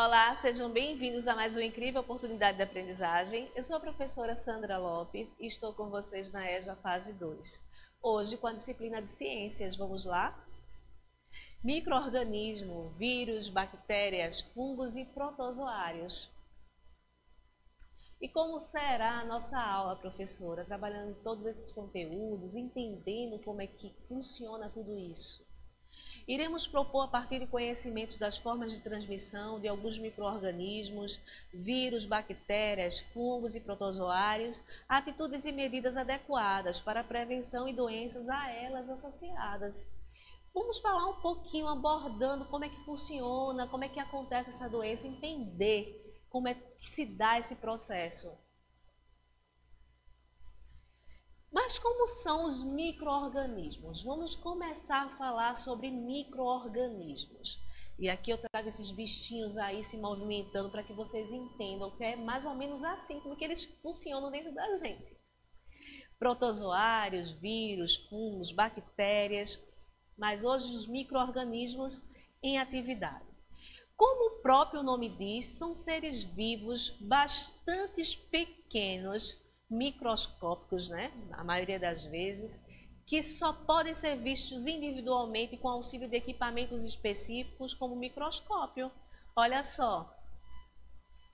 Olá, sejam bem-vindos a mais uma incrível oportunidade de aprendizagem. Eu sou a professora Sandra Lopes e estou com vocês na EJA Fase 2. Hoje com a disciplina de Ciências, vamos lá? Microorganismo, vírus, bactérias, fungos e protozoários. E como será a nossa aula, professora? Trabalhando todos esses conteúdos, entendendo como é que funciona tudo isso. Iremos propor, a partir de conhecimentos das formas de transmissão de alguns micro-organismos, vírus, bactérias, fungos e protozoários, atitudes e medidas adequadas para a prevenção e doenças a elas associadas. Vamos falar um pouquinho, abordando como é que funciona, como é que acontece essa doença, entender como é que se dá esse processo. Mas como são os microorganismos? Vamos começar a falar sobre microorganismos. E aqui eu trago esses bichinhos aí se movimentando para que vocês entendam que é mais ou menos assim como que eles funcionam dentro da gente. Protozoários, vírus, fungos, bactérias, mas hoje os microorganismos em atividade. Como o próprio nome diz, são seres vivos bastante pequenos microscópicos, né? A maioria das vezes, que só podem ser vistos individualmente com auxílio de equipamentos específicos, como microscópio. Olha só,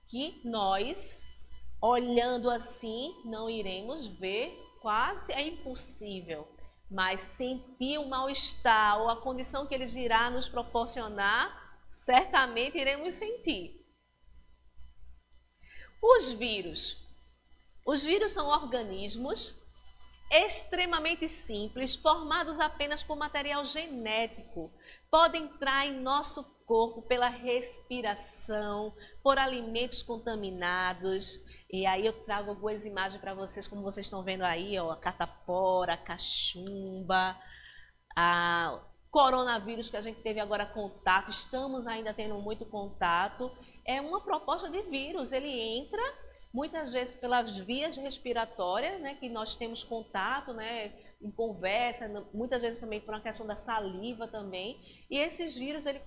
que nós, olhando assim, não iremos ver, quase é impossível, mas sentir o mal-estar ou a condição que ele irá nos proporcionar, certamente iremos sentir. Os vírus os vírus são organismos extremamente simples, formados apenas por material genético. Podem entrar em nosso corpo pela respiração, por alimentos contaminados. E aí eu trago algumas imagens para vocês, como vocês estão vendo aí, ó, a catapora, a cachumba, a coronavírus que a gente teve agora contato, estamos ainda tendo muito contato. É uma proposta de vírus, ele entra muitas vezes pelas vias respiratórias, né, que nós temos contato, né, em conversa, muitas vezes também por uma questão da saliva também. E esses vírus, ele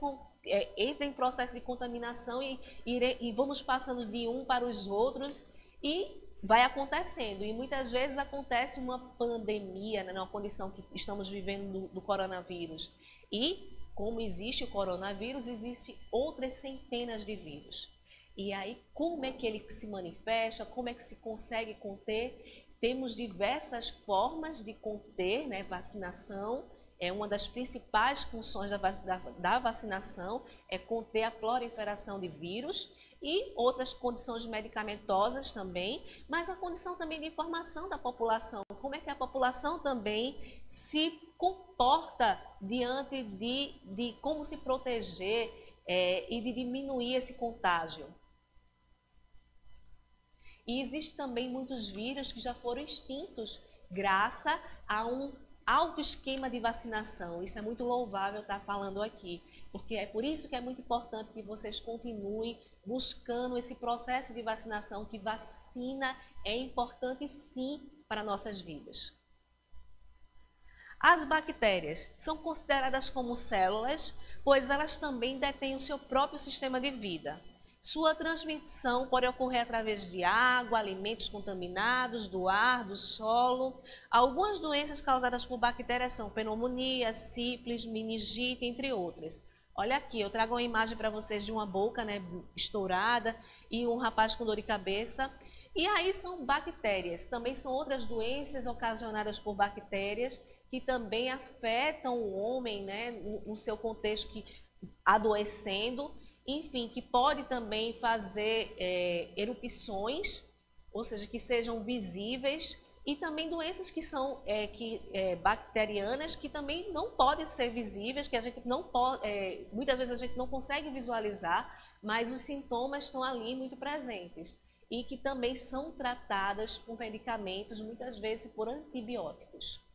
é, entram em processo de contaminação e, e, e vamos passando de um para os outros e vai acontecendo. E muitas vezes acontece uma pandemia, né, uma condição que estamos vivendo do, do coronavírus. E como existe o coronavírus, existe outras centenas de vírus. E aí, como é que ele se manifesta? Como é que se consegue conter? Temos diversas formas de conter, né? Vacinação é uma das principais funções da, da, da vacinação, é conter a proliferação de vírus e outras condições medicamentosas também, mas a condição também de informação da população. Como é que a população também se comporta diante de, de como se proteger é, e de diminuir esse contágio. E existe também muitos vírus que já foram extintos graças a um alto esquema de vacinação. Isso é muito louvável estar falando aqui, porque é por isso que é muito importante que vocês continuem buscando esse processo de vacinação, que vacina é importante sim para nossas vidas. As bactérias são consideradas como células, pois elas também detêm o seu próprio sistema de vida. Sua transmissão pode ocorrer através de água, alimentos contaminados, do ar, do solo. Algumas doenças causadas por bactérias são pneumonia, sífilis, meningite, entre outras. Olha aqui, eu trago uma imagem para vocês de uma boca né, estourada e um rapaz com dor de cabeça. E aí são bactérias. Também são outras doenças ocasionadas por bactérias que também afetam o homem né, no, no seu contexto que adoecendo enfim, que pode também fazer é, erupções, ou seja, que sejam visíveis, e também doenças que são é, que, é, bacterianas que também não podem ser visíveis, que a gente não pode, é, muitas vezes a gente não consegue visualizar, mas os sintomas estão ali muito presentes e que também são tratadas com medicamentos, muitas vezes por antibióticos.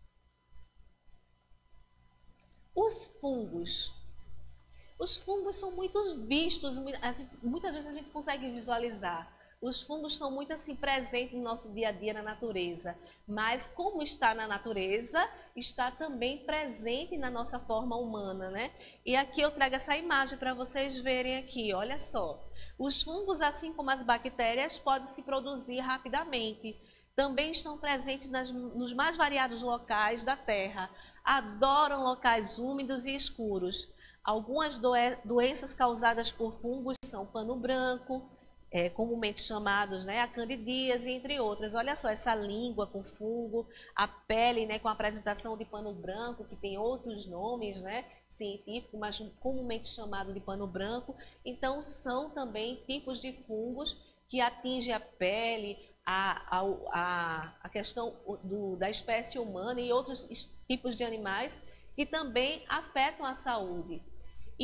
Os fungos os fungos são muito vistos, muitas vezes a gente consegue visualizar. Os fungos estão muito assim presentes no nosso dia a dia na natureza, mas como está na natureza, está também presente na nossa forma humana, né? E aqui eu trago essa imagem para vocês verem aqui, olha só. Os fungos, assim como as bactérias, podem se produzir rapidamente. Também estão presentes nas, nos mais variados locais da Terra. Adoram locais úmidos e escuros. Algumas doenças causadas por fungos são pano branco, é, comumente chamados né, a candidíase, entre outras. Olha só, essa língua com fungo, a pele né, com apresentação de pano branco, que tem outros nomes né, científicos, mas comumente chamado de pano branco. Então, são também tipos de fungos que atingem a pele, a, a, a questão do, da espécie humana e outros tipos de animais que também afetam a saúde.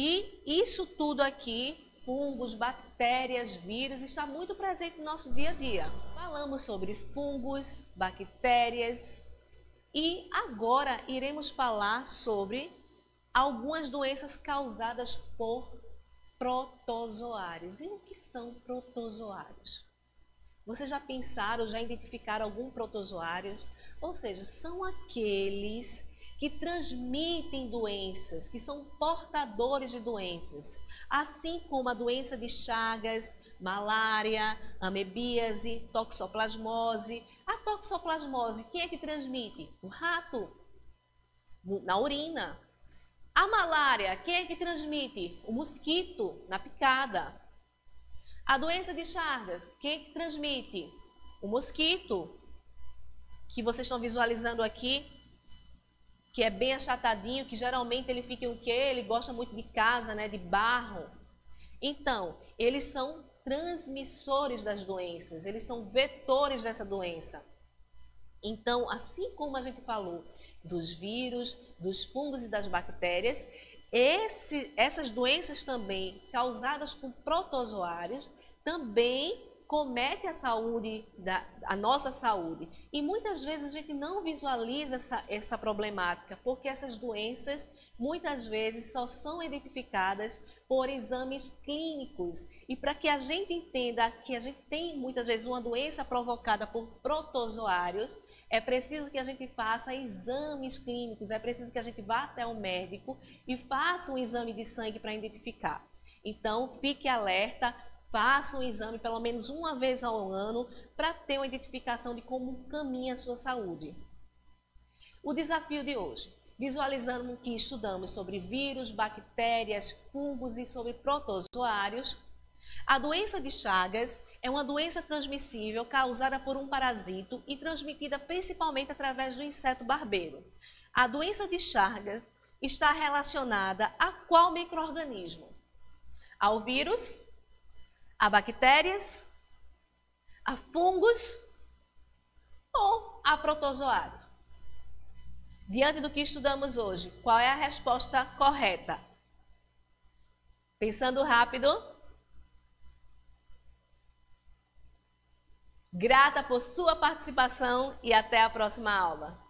E isso tudo aqui fungos, bactérias, vírus, está muito presente no nosso dia a dia. Falamos sobre fungos, bactérias e agora iremos falar sobre algumas doenças causadas por protozoários. E o que são protozoários? Vocês já pensaram, já identificaram algum protozoário? Ou seja, são aqueles que transmitem doenças, que são portadores de doenças, assim como a doença de Chagas, malária, amebíase, toxoplasmose. A toxoplasmose, quem é que transmite? O rato, na urina. A malária, quem é que transmite? O mosquito, na picada. A doença de Chagas, quem é que transmite? O mosquito, que vocês estão visualizando aqui, que é bem achatadinho, que geralmente ele fica o quê? Ele gosta muito de casa, né, de barro. Então, eles são transmissores das doenças, eles são vetores dessa doença. Então, assim como a gente falou dos vírus, dos fungos e das bactérias, esse, essas doenças também causadas por protozoários também comete a saúde, da, a nossa saúde. E muitas vezes a gente não visualiza essa, essa problemática, porque essas doenças muitas vezes só são identificadas por exames clínicos. E para que a gente entenda que a gente tem muitas vezes uma doença provocada por protozoários, é preciso que a gente faça exames clínicos, é preciso que a gente vá até o médico e faça um exame de sangue para identificar. Então, fique alerta, Faça um exame pelo menos uma vez ao ano para ter uma identificação de como caminha a sua saúde. O desafio de hoje, visualizando que estudamos sobre vírus, bactérias, fungos e sobre protozoários, a doença de Chagas é uma doença transmissível causada por um parasito e transmitida principalmente através do inseto barbeiro. A doença de Chagas está relacionada a qual microorganismo? Ao vírus, a bactérias, a fungos ou a protozoários? Diante do que estudamos hoje, qual é a resposta correta? Pensando rápido. Grata por sua participação e até a próxima aula.